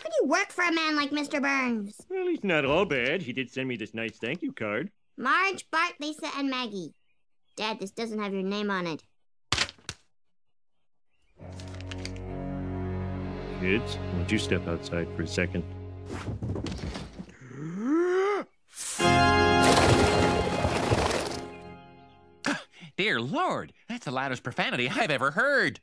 could you work for a man like Mr. Burns? Well, he's not all bad. He did send me this nice thank you card. Marge, Bart, Lisa, and Maggie. Dad, this doesn't have your name on it. Kids, won't you step outside for a second? Dear Lord, that's the loudest profanity I've ever heard.